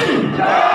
Jai!